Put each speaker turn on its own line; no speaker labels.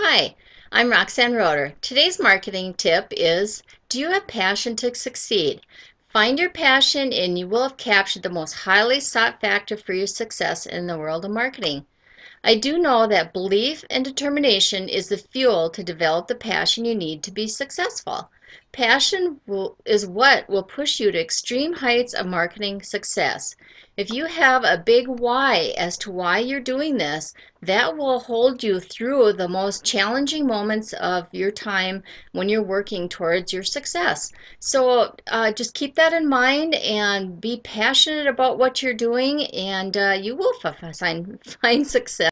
Hi, I'm Roxann Roeder. Today's marketing tip is Do you have passion to succeed? Find your passion and you will have captured the most highly sought factor for your success in the world of marketing. I do know that belief and determination is the fuel to develop the passion you need to be successful. Passion will, is what will push you to extreme heights of marketing success. If you have a big why as to why you're doing this, that will hold you through the most challenging moments of your time when you're working towards your success. So uh, just keep that in mind and be passionate about what you're doing, and uh, you will find, find success.